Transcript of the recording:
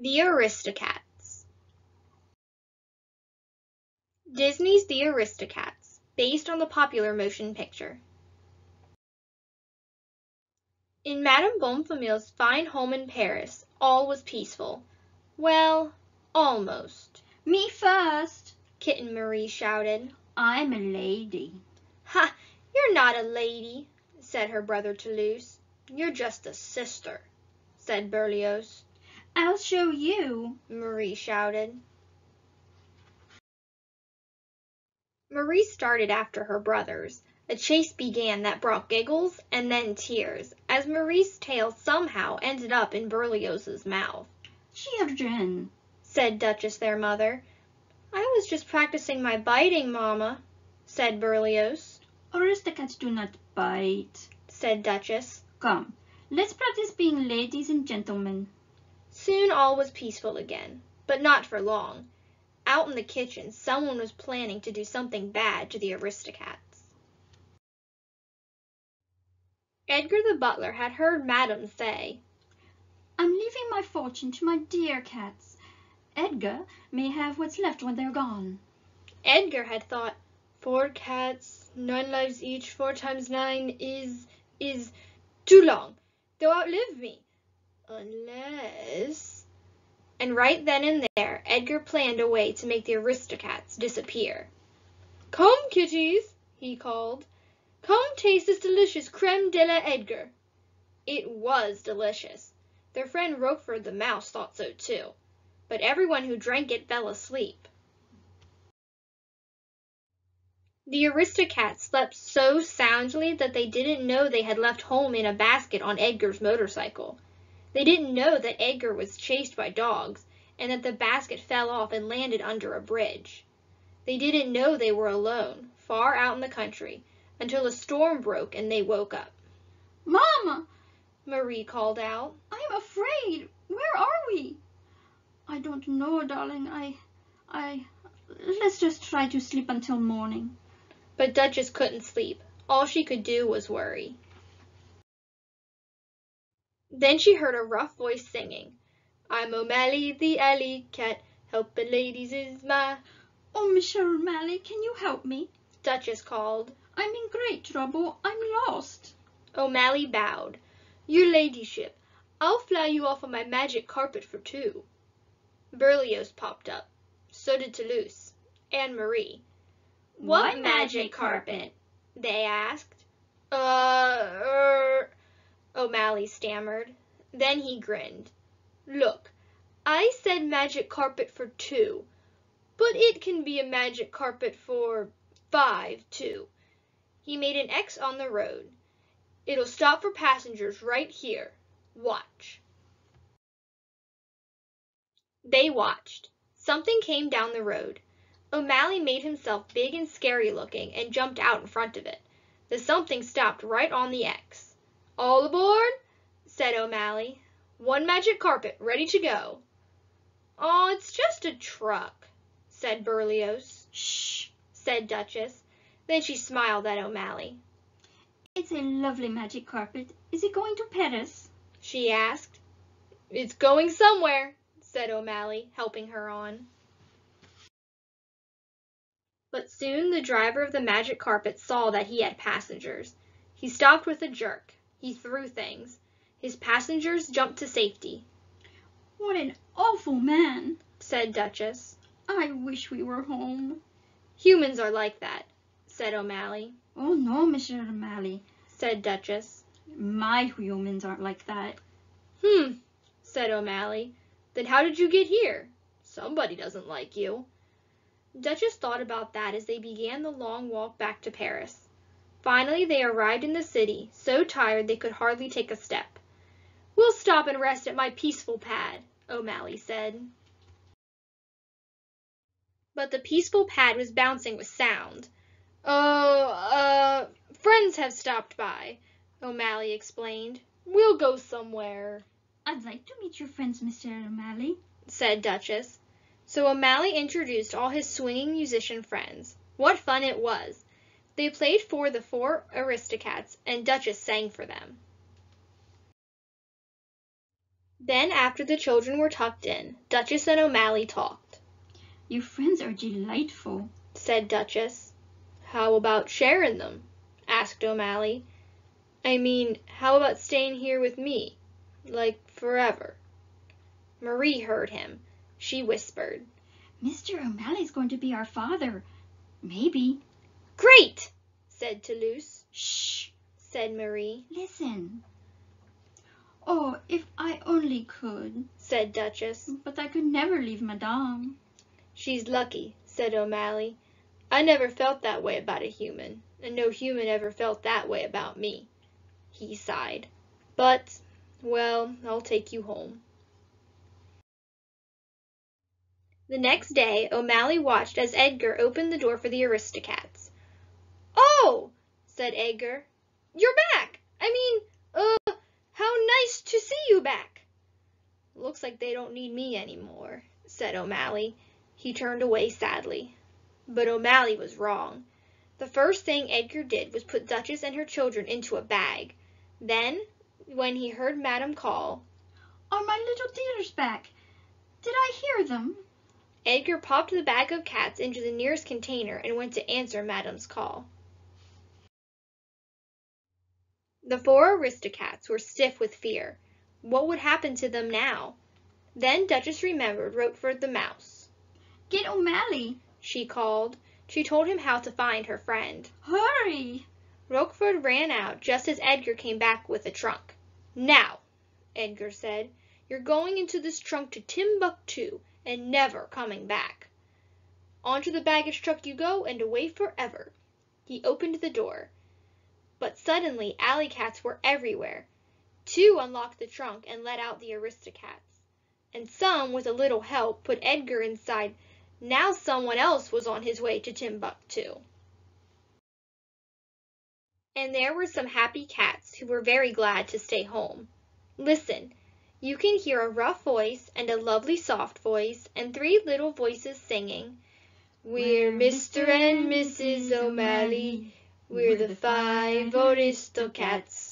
The Aristocats Disney's The Aristocats, based on the popular motion picture. In Madame Bonfamille's fine home in Paris, all was peaceful. Well, almost. Me first, Kitten Marie shouted. I'm a lady. Ha! You're not a lady, said her brother Toulouse. You're just a sister, said Berlioz. I'll show you, Marie shouted. Marie started after her brothers. A chase began that brought giggles and then tears, as Marie's tail somehow ended up in Berlioz's mouth. Children, said Duchess their mother. I was just practicing my biting, Mamma, said Berlioz. Aristocats do not bite, said Duchess. Come, let's practice being ladies and gentlemen. Soon all was peaceful again, but not for long. Out in the kitchen, someone was planning to do something bad to the Aristocats. Edgar the butler had heard Madame say, I'm leaving my fortune to my dear cats. Edgar may have what's left when they're gone. Edgar had thought, four cats, nine lives each, four times nine is, is too long. They'll outlive me. Unless... And right then and there, Edgar planned a way to make the Aristocats disappear. Come, kitties, he called. Come taste this delicious creme de la Edgar. It was delicious. Their friend Roquefort the mouse thought so too, but everyone who drank it fell asleep. The Aristocats slept so soundly that they didn't know they had left home in a basket on Edgar's motorcycle. They didn't know that Edgar was chased by dogs and that the basket fell off and landed under a bridge. They didn't know they were alone, far out in the country, until a storm broke and they woke up. Mama! Marie called out. I'm afraid. Where are we? I don't know, darling. I. I. Let's just try to sleep until morning. But Duchess couldn't sleep. All she could do was worry. Then she heard a rough voice singing. I'm O'Malley the alley cat, helping ladies is my... Oh, Monsieur O'Malley, can you help me? Duchess called. I'm in great trouble. I'm lost. O'Malley bowed. Your ladyship, I'll fly you off on my magic carpet for two. Berlioz popped up. So did Toulouse. And Marie. What, what magic carpet? They asked. Uh, er... O'Malley stammered. Then he grinned. Look, I said magic carpet for two, but it can be a magic carpet for five, too. He made an X on the road. It'll stop for passengers right here. Watch. They watched. Something came down the road. O'Malley made himself big and scary looking and jumped out in front of it. The something stopped right on the X. All aboard, said O'Malley. One magic carpet, ready to go. Oh, it's just a truck, said Berlioz. Shh, said Duchess. Then she smiled at O'Malley. It's a lovely magic carpet. Is it going to Paris? she asked. It's going somewhere, said O'Malley, helping her on. But soon the driver of the magic carpet saw that he had passengers. He stopped with a jerk. He threw things. His passengers jumped to safety. What an awful man, said Duchess. I wish we were home. Humans are like that, said O'Malley. Oh no, Mr. O'Malley, said Duchess. My humans aren't like that. Hmm, said O'Malley. Then how did you get here? Somebody doesn't like you. Duchess thought about that as they began the long walk back to Paris. Finally, they arrived in the city, so tired they could hardly take a step. We'll stop and rest at my peaceful pad, O'Malley said. But the peaceful pad was bouncing with sound. Oh, uh, friends have stopped by, O'Malley explained. We'll go somewhere. I'd like to meet your friends, Mr. O'Malley, said Duchess. So O'Malley introduced all his swinging musician friends. What fun it was! They played for the four Aristocats, and Duchess sang for them. Then, after the children were tucked in, Duchess and O'Malley talked. Your friends are delightful, said Duchess. How about sharing them? asked O'Malley. I mean, how about staying here with me? Like forever? Marie heard him. She whispered. Mr. O'Malley's going to be our father. Maybe. Great, said Toulouse. Shh, said Marie. Listen. Oh, if I only could, said Duchess. But I could never leave Madame. She's lucky, said O'Malley. I never felt that way about a human, and no human ever felt that way about me. He sighed. But, well, I'll take you home. The next day O'Malley watched as Edgar opened the door for the Aristocats. "Oh!" said Edgar. "You're back! I mean, uh, how nice to see you back!" "Looks like they don't need me any more," said O'Malley. He turned away sadly. But O'Malley was wrong. The first thing Edgar did was put Duchess and her children into a bag. Then, when he heard Madame call, "Are my little dears back? Did I hear them?" Edgar popped the bag of cats into the nearest container and went to answer Madame's call. The four Aristocats were stiff with fear. What would happen to them now? Then Duchess remembered Roquefort the mouse. "Get O'Malley!" she called. She told him how to find her friend. "Hurry!" Roquefort ran out just as Edgar came back with a trunk. "Now," Edgar said, "you're going into this trunk to Timbuctoo and never coming back. Onto the baggage truck you go and away forever." He opened the door. But suddenly alley cats were everywhere. Two unlocked the trunk and let out the Aristocats. And some, with a little help, put Edgar inside. Now someone else was on his way to Timbuctoo. And there were some happy cats who were very glad to stay home. Listen, you can hear a rough voice and a lovely soft voice and three little voices singing. We're Mr. and Mrs. O'Malley, we're the five Aristocats.